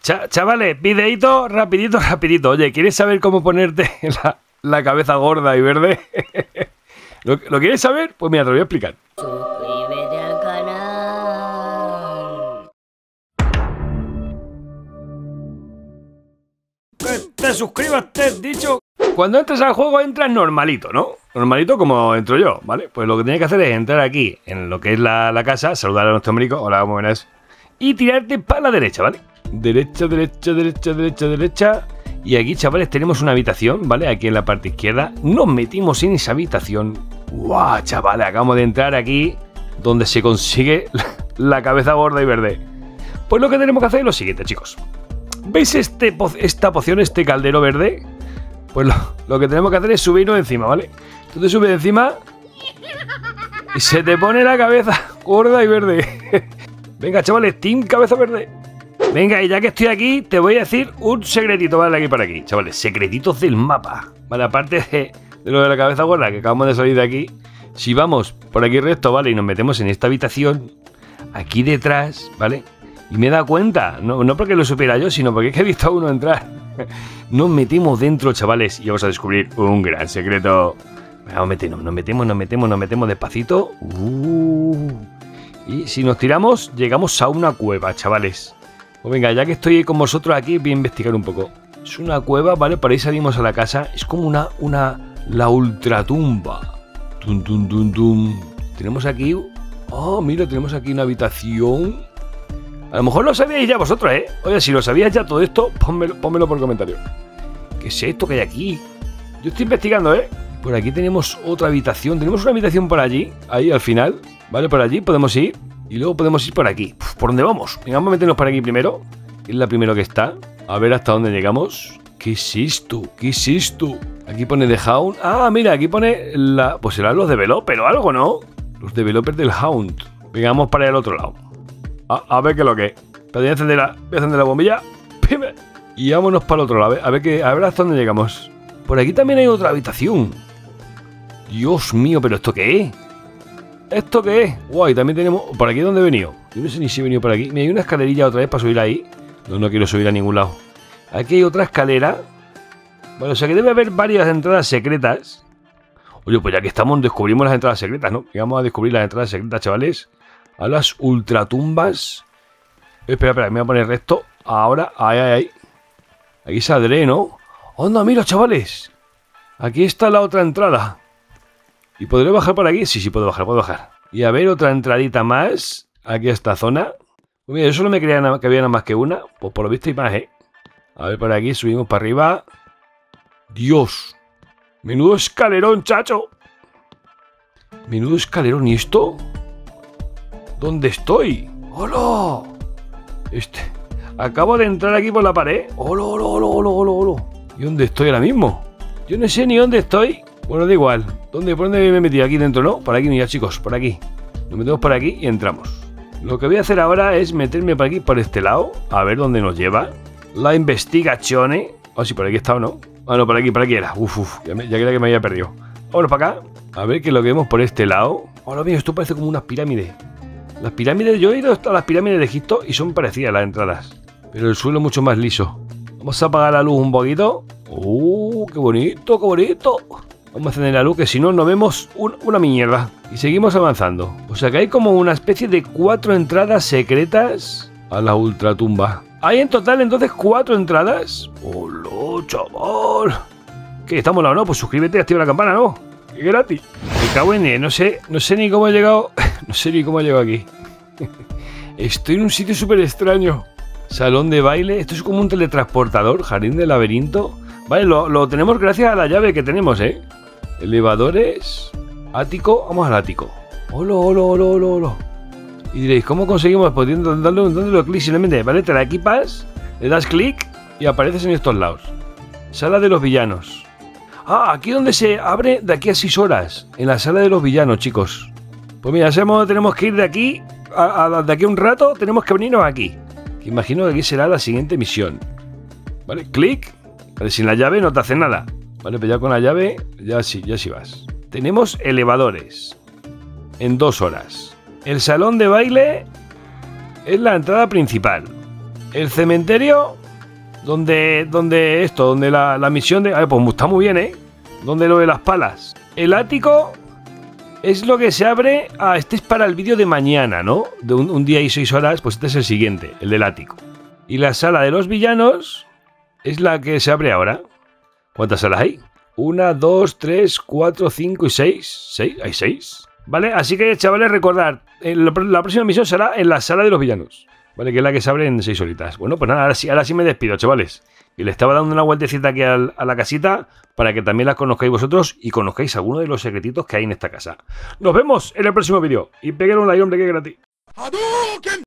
chavales, videito rapidito, rapidito. Oye, ¿quieres saber cómo ponerte la, cabeza gorda y verde? ¿Lo, quieres saber? Pues mira, te lo voy a explicar. Suscríbete al canal. te suscribas, te he dicho. Cuando entras al juego entras normalito, ¿no? Normalito como entro yo, ¿vale? Pues lo que tienes que hacer es entrar aquí en lo que es la, casa, saludar a nuestro médico, hola, ¿cómo ves? Y tirarte para la derecha, ¿vale? Derecha, derecha, derecha, derecha, derecha. Y aquí, chavales, tenemos una habitación, ¿vale? Aquí en la parte izquierda. Nos metimos en esa habitación. ¡Guau, chavales! Acabamos de entrar aquí donde se consigue la cabeza gorda y verde. Pues lo que tenemos que hacer es lo siguiente, chicos. ¿Veis este esta poción, este caldero verde? Pues lo, que tenemos que hacer es subirnos encima, ¿vale? Tú te subes encima y se te pone la cabeza gorda y verde. Venga, chavales, Team Cabeza Verde. Venga, y ya que estoy aquí, te voy a decir un secretito, ¿vale? Aquí para aquí, chavales. Secretitos del mapa. Vale, aparte de, lo de la cabeza gorda que acabamos de salir de aquí. Si vamos por aquí recto, ¿vale? Y nos metemos en esta habitación, aquí detrás, ¿vale? Y me da cuenta, no, no porque lo supiera yo, sino porque he visto a uno entrar. Nos metemos dentro, chavales, y vamos a descubrir un gran secreto. Vamos a meternos, nos metemos, nos metemos, nos metemos despacito. Uh. Y si nos tiramos, llegamos a una cueva, chavales. Pues venga, ya que estoy con vosotros aquí, voy a investigar un poco. Es una cueva, ¿vale? Por ahí salimos a la casa. Es como una, una, la ultratumba. Tum, tum, tum, tum. Tenemos aquí... Oh, mira, tenemos aquí una habitación. A lo mejor lo sabíais ya vosotros, ¿eh? Oye, si lo sabíais ya todo esto, pónmelo, pónmelo por comentario. ¿Qué es esto que hay aquí? Yo estoy investigando, ¿eh? Por aquí tenemos otra habitación. Tenemos una habitación por allí, ahí al final. ¿Vale? Por allí podemos ir. Y luego podemos ir por aquí. ¿Por dónde vamos? Venga, vamos a meternos por aquí primero. es la primera que está. A ver hasta dónde llegamos. ¿Qué es esto? ¿Qué es esto? Aquí pone The Hound. Ah, mira, aquí pone la. Pues serán los developers o algo, ¿no? Los developers del Hound. Venga, vamos para el otro lado. A, ver qué es lo que es. voy a encender la, voy a encender la bombilla. Y vámonos para el otro lado. A ver, qué, a ver hasta dónde llegamos. Por aquí también hay otra habitación. Dios mío, ¿pero esto qué es? ¿Esto qué es? Guay, también tenemos... ¿Por aquí dónde he venido? Yo no sé ni si he venido por aquí. Me hay una escalerilla otra vez para subir ahí. No, no quiero subir a ningún lado. Aquí hay otra escalera. Bueno, o sea que debe haber varias entradas secretas. Oye, pues ya que estamos, descubrimos las entradas secretas, ¿no? Vamos a descubrir las entradas secretas, chavales. A las ultratumbas. Espera, espera, me voy a poner recto. Ahora, ahí, ahí, ahí. Aquí saldré, ¿no? ¡Onda, mira, chavales! Aquí está la otra entrada. ¿Y podré bajar por aquí? Sí, sí, puedo bajar, puedo bajar. Y a ver, otra entradita más. Aquí a esta zona. Pues mira, yo solo me creía que había nada más que una. Pues por lo visto hay más, ¿eh? A ver, por aquí subimos para arriba. Dios. Menudo escalerón, chacho. Menudo escalerón. ¿Y esto? ¿Dónde estoy? ¡Hola! Este. Acabo de entrar aquí por la pared. ¡Hola, hola, hola, hola, hola, hola! ¿Y dónde estoy ahora mismo? Yo no sé ni dónde estoy. Bueno, da igual. ¿Dónde, ¿Por dónde me he metido? Aquí dentro, ¿no? Por aquí, mira, chicos, por aquí. Nos metemos por aquí y entramos. Lo que voy a hacer ahora es meterme por aquí, por este lado, a ver dónde nos lleva. La investigación, ¿eh? Oh, si por aquí está o no. Ah, no, por aquí, por aquí era. Uf, uf, ya, creía que me había perdido. Vámonos para acá. A ver qué es lo que vemos por este lado. Ahora bien, esto parece como unas pirámides. Las pirámides, yo he ido hasta las pirámides de Egipto y son parecidas las entradas. Pero el suelo mucho más liso. Vamos a apagar la luz un poquito. ¡Uh, qué bonito, qué bonito! Vamos a encender la luz, que si no, no vemos una mierda. Y seguimos avanzando. O sea que hay como una especie de cuatro entradas secretas a la ultratumba. Hay en total entonces cuatro entradas. ¡Hola, chaval! ¿Qué? ¿Estamos la o no? Pues suscríbete activa la campana, ¿no? ¡Qué gratis! Me cago en no sé, no sé ni cómo he llegado. no sé ni cómo he llegado aquí. Estoy en un sitio súper extraño. Salón de baile. Esto es como un teletransportador, jardín de laberinto. Vale, lo, lo tenemos gracias a la llave que tenemos, ¿eh? Elevadores. Ático. Vamos al ático. Hola, hola, hola, hola, hola. Y diréis, ¿cómo conseguimos? Pues dándole, dándole clic simplemente. Vale, te la equipas, le das clic y apareces en estos lados. Sala de los villanos. Ah, aquí donde se abre de aquí a 6 horas. En la sala de los villanos, chicos. Pues mira, sabemos tenemos que ir de aquí. A, de aquí a un rato tenemos que venirnos aquí. Imagino que aquí será la siguiente misión. ¿Vale? Clic. sin la llave no te hace nada. Vale, pues ya con la llave, ya sí, ya sí vas. Tenemos elevadores. En dos horas. El salón de baile es la entrada principal. El cementerio, donde, donde esto, donde la, la misión de... A ver, pues está muy bien, ¿eh? Donde lo de las palas. El ático es lo que se abre... Ah, este es para el vídeo de mañana, ¿no? De un, un día y seis horas, pues este es el siguiente, el del ático. Y la sala de los villanos es la que se abre ahora. ¿Cuántas salas hay? Una, dos, tres, cuatro, cinco y seis. ¿Seis? ¿Hay seis? ¿Vale? Así que, chavales, recordad, eh, la, próxima misión será en la sala de los villanos. ¿Vale? Que es la que se abre en seis horitas. Bueno, pues nada, ahora sí, ahora sí me despido, chavales. Y le estaba dando una vueltecita aquí a la casita para que también la conozcáis vosotros y conozcáis alguno de los secretitos que hay en esta casa. Nos vemos en el próximo vídeo. Y peguen un like, hombre, que es gratis.